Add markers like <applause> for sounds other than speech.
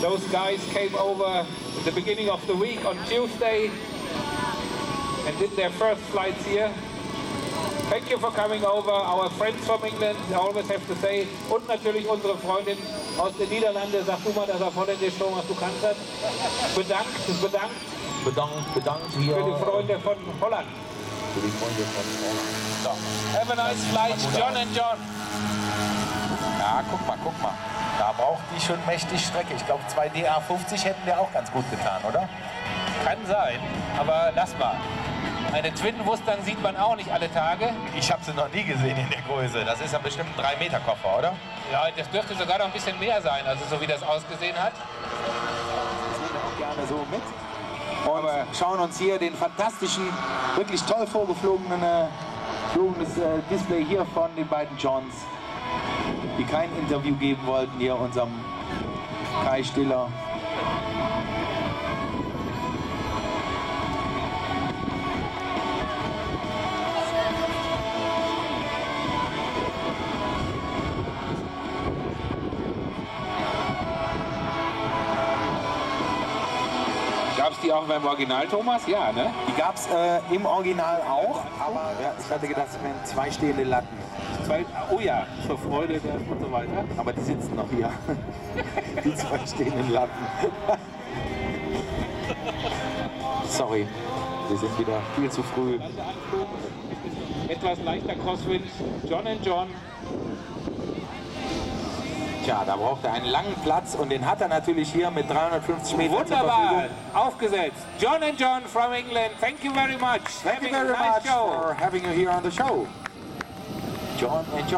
Those guys came over at the beginning of the week on Tuesday and did their first flights here. Thank you for coming over, our friends from England, I always have to say. Und natürlich unsere Freundin aus den Niederlanden. Sag du mal, dass auf Holländisch Thomas, du kannst das. Bedankt, bedankt Bedankt, bedankt hier für die Freunde von Holland. für die Freunde von Holland. So. Have a nice flight, John and John. Ja, guck mal, guck mal. Braucht die schon mächtig Strecke. Ich glaube, zwei DA50 hätten wir auch ganz gut getan, oder? Kann sein, aber lass mal. Eine Twin Mustang sieht man auch nicht alle Tage. Ich habe sie noch nie gesehen in der Größe. Das ist ja bestimmt ein 3-Meter-Koffer, oder? Ja, das dürfte sogar noch ein bisschen mehr sein, also so wie das ausgesehen hat. gerne so mit. Und schauen uns hier den fantastischen, wirklich toll vorgeflogenen äh, äh, Display hier von den beiden Johns, die kein Interview geben wollten, hier unserem Kai Stiller. Es die auch beim Original, Thomas? Ja, ne? Die gab es äh, im Original auch, aber ja, ich hatte gedacht, es wären zwei stehende Latten. Zwei, oh ja, zur Freude der und so weiter. Aber die sitzen noch hier. <laughs> Die zwei stehenden Latten. <laughs> Sorry, wir sind wieder viel zu früh. Etwas leichter Crosswind, John and John. Tja, da braucht er einen langen Platz und den hat er natürlich hier mit 350 Metern Wunderbar, aufgesetzt. John and John from England, thank you very much. Thank you Having a very nice much show. for having you here on the show. John and John.